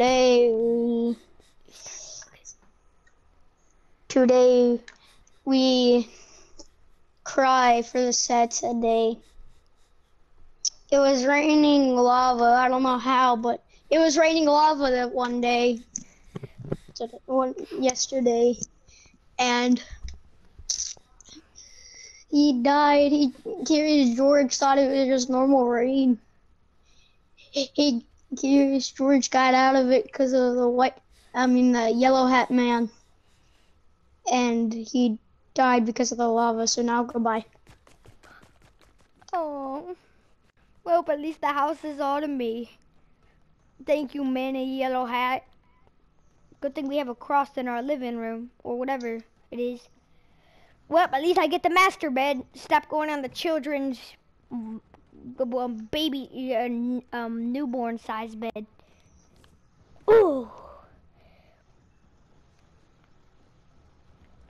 Today we today we cry for the sad sad day. It was raining lava. I don't know how, but it was raining lava that one day. One yesterday, and he died. He George thought it was just normal rain. He Curious George got out of it because of the white. I mean the yellow hat man, and he died because of the lava. So now goodbye. Oh. Well, but at least the house is all to me. Thank you, man in yellow hat. Good thing we have a cross in our living room, or whatever it is. Well, at least I get the master bed. Stop going on the children's um, baby, uh, um, newborn size bed. Ooh.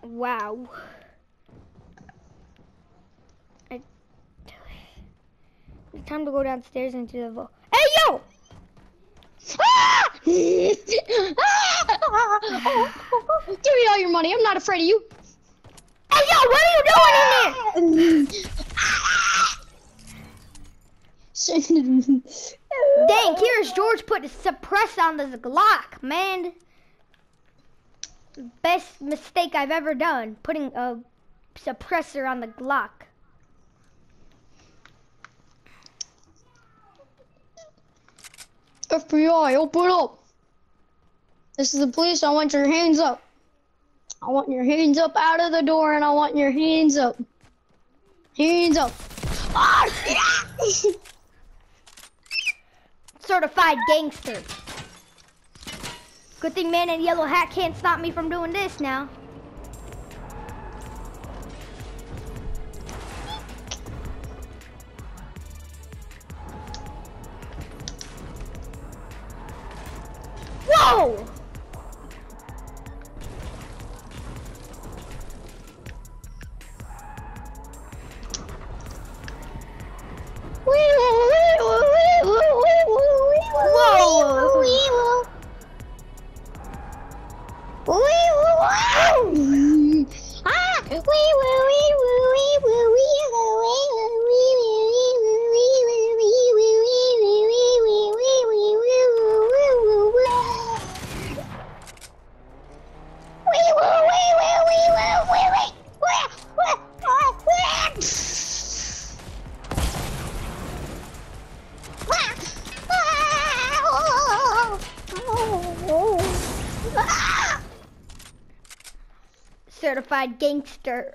Wow. I- It's time to go downstairs into the vault. Hey, yo! Ah! Give me all your money. I'm not afraid of you. Hey, yo, what are you doing in there? Dang, here's George put a suppress on this Glock, man. Best mistake I've ever done, putting a suppressor on the Glock. FBI, open up. This is the police. I want your hands up. I want your hands up out of the door and I want your hands up. Hands up. Ah, yeah. Certified gangster. Good thing man in yellow hat can't stop me from doing this now. Whoa! Gangster.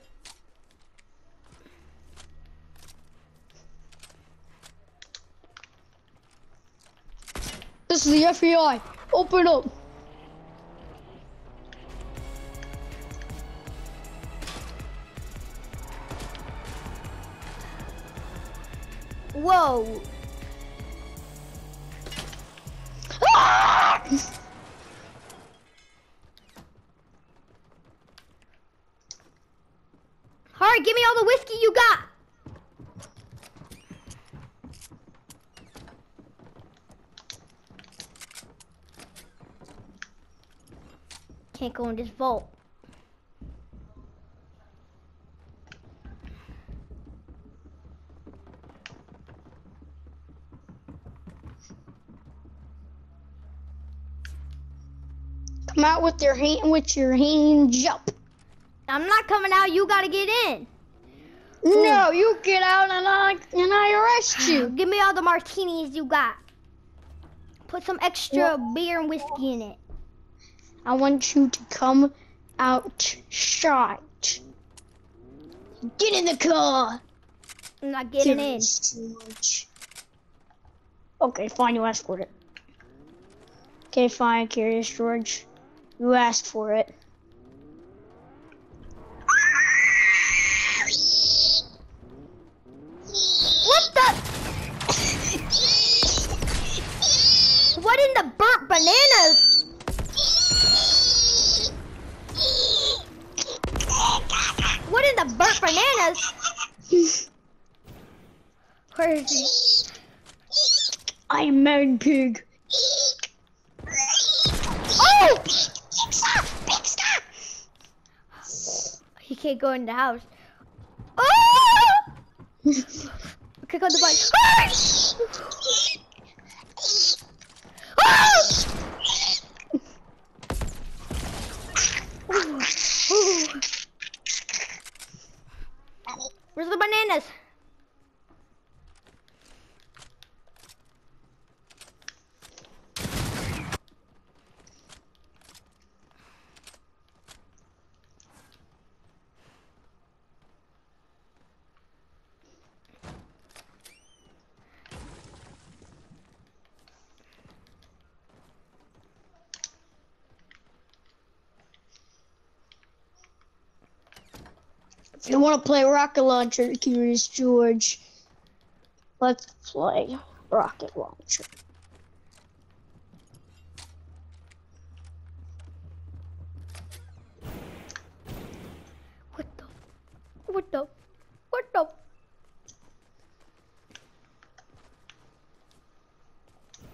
This is the FBI. Open up. Whoa! Ah! Hurry, give me all the whiskey you got. Can't go in this vault. Come out with your hand with your hands up. I'm not coming out. You gotta get in. No, you get out and I and I arrest you. Give me all the martinis you got. Put some extra beer and whiskey in it. I want you to come out shot. Get in the car. I'm not getting in. George. Okay, fine, you asked for it. Okay, fine, Curious George. You asked for it. What the? What in the burnt bananas? What in the burnt bananas? Where is he? I am Mad Pig. Big star! Big star! He can't go in the house. Oh! Click on the button. Ah! Ooh. Ooh. Where's the bananas? If you want to play rocket launcher, Curious George, let's play rocket launcher. What the? What the? What the?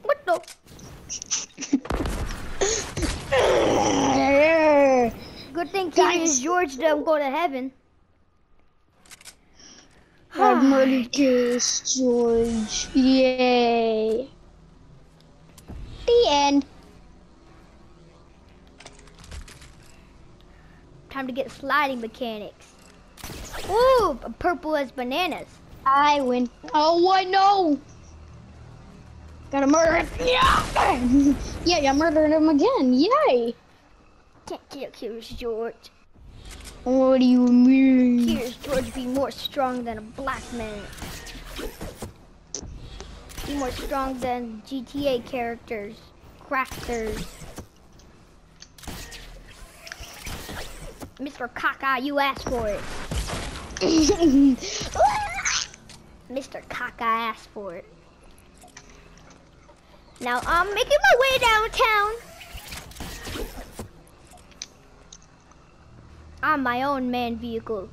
What the? Good thing. Curious George don't go to heaven. Murdered Curious George. Yay. The end. Time to get sliding mechanics. Ooh, purple as bananas. I win. Oh, I know. Gotta murder him. Yeah. yeah, you murdered him again. Yay. Can't kill Curious George. What do you mean? Curious George be more strong than a black man. Be more strong than GTA characters, crafters. Mr. Kaka, you asked for it. Mr. Kaka asked for it. Now I'm making my way downtown. On my own man vehicle.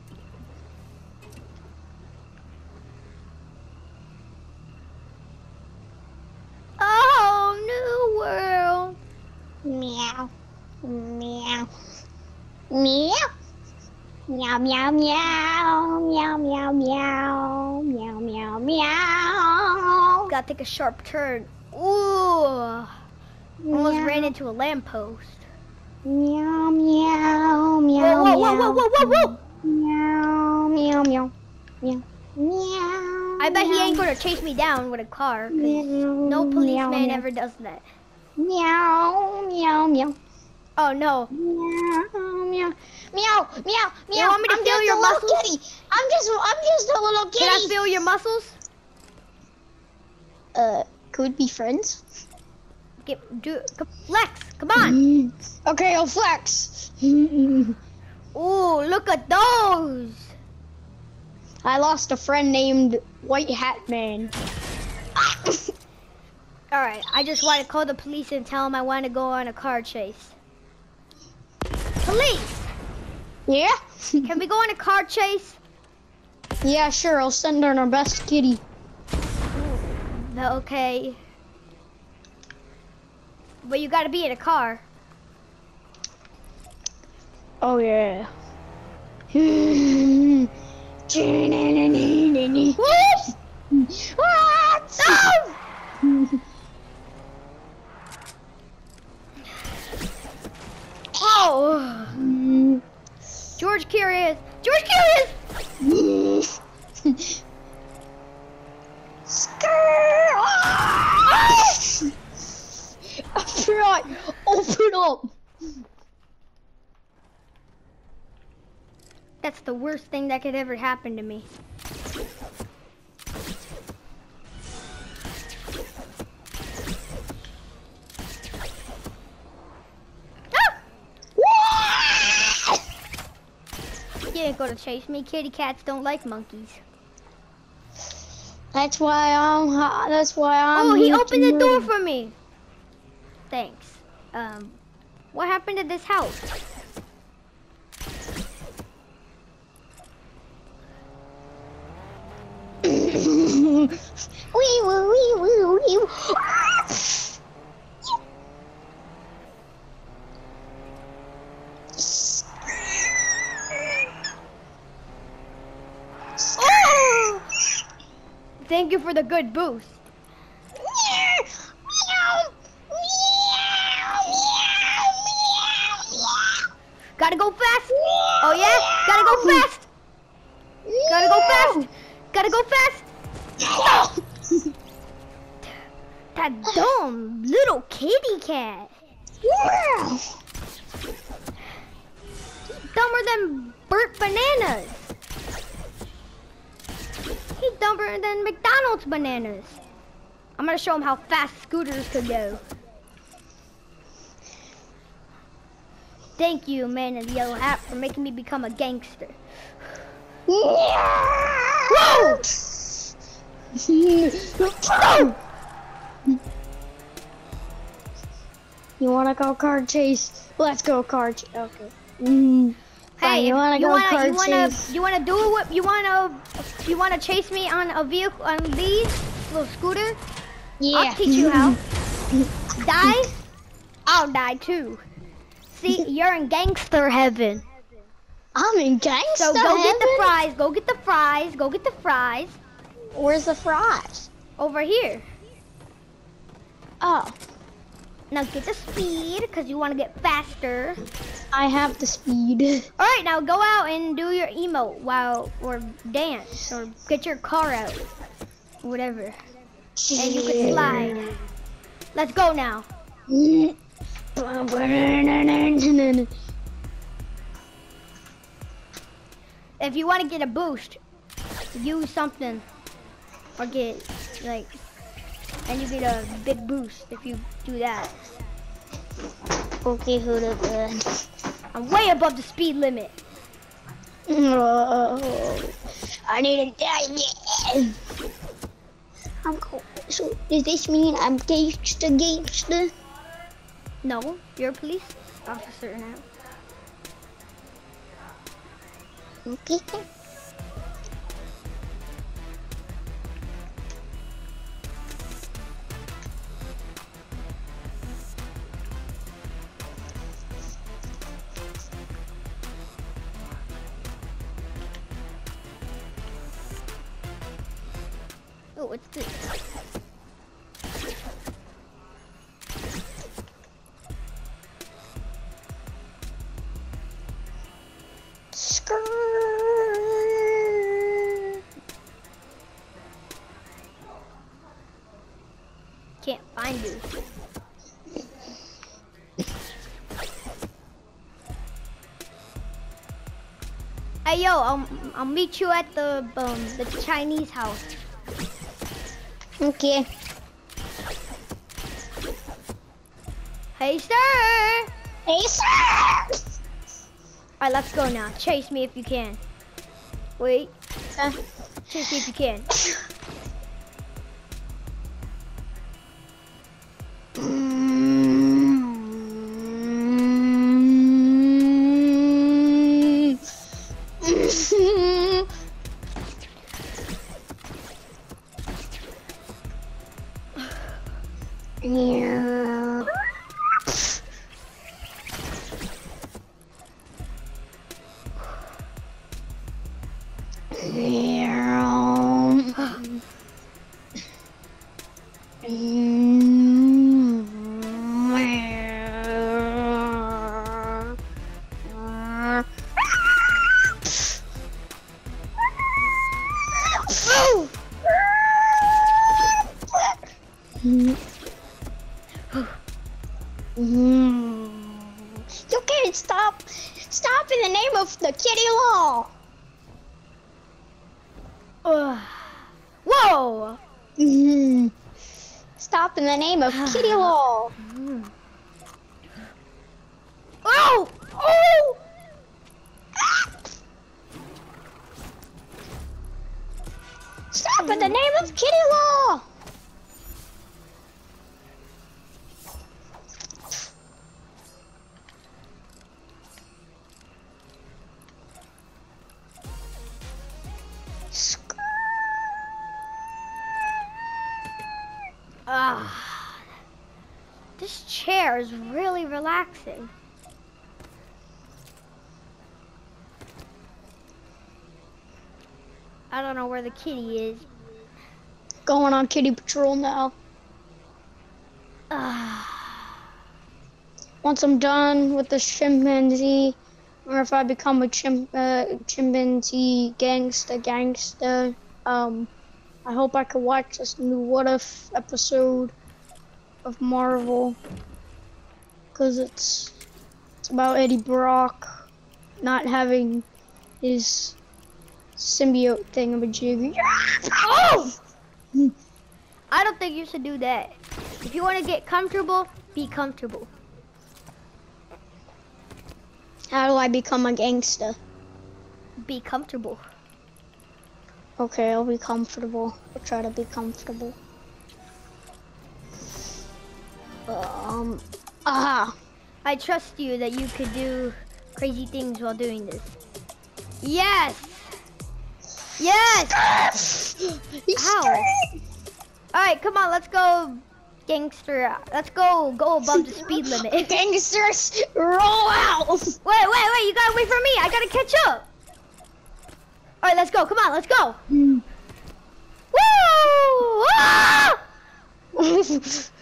Oh, new world. meow. Meow. Meow. Meow, meow, meow. Meow, meow, meow. Meow, meow, meow. Gotta take a sharp turn. Ooh. Almost ran into a lamppost. Meow, meow, meow, Whoa, whoa, whoa, whoa, whoa, whoa, whoa! Meow, meow, meow. Meow, meow. I bet he ain't gonna chase me down with a car. 'cause No policeman ever does that. Meow, meow, meow. Oh no. Meow, meow, meow, meow, meow. want me to I'm feel just your a little muscles? kitty. I'm just, I'm just a little kitty. Can I feel your muscles? Uh, could we be friends? Get do flex. Come on. Okay, I'll flex. Ooh, look at those. I lost a friend named White Hat Man. All right, I just want to call the police and tell them I want to go on a car chase. Police, Yeah? can we go on a car chase? yeah, sure. I'll send on our best kitty. Okay. But you gotta be in a car. Oh yeah. what? No! Oh, George Curious. George Curious. Ah! Skirt! Right, open up. That's the worst thing that could ever happen to me. Ah! You ain't gonna chase me. Kitty cats don't like monkeys. That's why I'm. That's why I'm. Oh, he opened the door for me. Thanks. Um, what happened to this house? wee woo wee woo wee woo. Thank you for the good boost. That dumb little kitty cat. Dumber than Burt Bananas. He's dumber than McDonald's bananas. I'm gonna show him how fast scooters could go. Thank you, man in the yellow hat, for making me become a gangster. Whoa! You wanna go car chase? Let's go car chase. Okay. Mm. Hey, you wanna you go wanna, car you wanna, chase? you wanna do what you wanna, you wanna chase me on a vehicle, on these little scooter? Yeah. I'll teach you how. die? I'll die too. See, you're in gangster heaven. I'm in gangsta So go get the fries. Go get the fries. Go get the fries Where's the fries? over here. Oh, Now get the speed because you want to get faster. I have the speed. All right, now go out and do your emote while or dance or get your car out, whatever, and you can slide. Let's go now. If you want to get a boost, use something or get like, and you get a big boost if you do that. Okay, who the good? I'm way above the speed limit. Oh, I need to die again. I'm cold. So does this mean I'm gangsta gangsta? No, you're a police officer now. Okay. Oh, what's this? Can't find you. Hey yo, I'll I'll meet you at the um the Chinese house. Okay. Hey sir! Hey, sir. Alright, let's go now. Chase me if you can. Wait, Uh, chase me if you can. 娘 Yeah. You can't stop. Stop in the name of the kitty law. Ugh. Whoa! Mhm. Stop in the name of kitty law. Oh! Oh! Stop in the name of kitty law. Is really relaxing. I don't know where the kitty is. going on kitty patrol now. Ah, Once I'm done with the chimpanzee, or if I become a chim uh, chimpanzee gangster, gangster, um, I hope I can watch this new What If episode of Marvel, cause it's it's about Eddie Brock not having his symbiote thingamajig. Oh! I don't think you should do that. If you want to get comfortable, be comfortable. How do I become a gangster? Be comfortable. Okay, I'll be comfortable. I'll try to be comfortable. Um, ah, I trust you that you could do crazy things while doing this. Yes! Yes! Ow. Alright, come on, let's go gangster. Let's go go above the speed limit. Gangsters, roll out! wait, wait, wait, you gotta wait for me. I gotta catch up. Alright, let's go. Come on, let's go. Woo! Ah!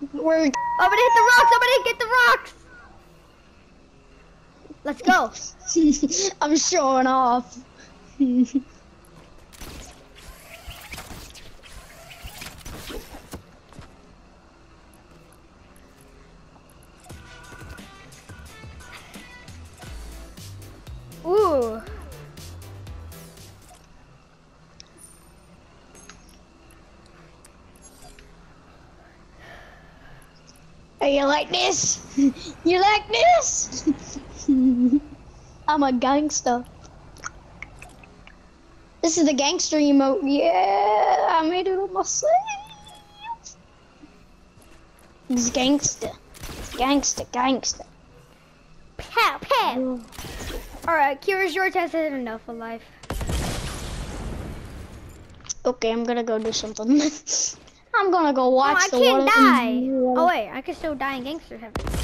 We're I'm gonna hit the rocks. I'm gonna hit the rocks. Let's go. I'm showing off. Are you like this? You like this? I'm a gangster. This is the gangster emote. Yeah, I made it on myself. It's gangster. Gangster, gangster. Pow, pow. Alright, Kira's your test had enough of life. Okay, I'm gonna go do something. I'm gonna go Oh, watch I the can't die. Oh wait, I can still die in gangster heaven.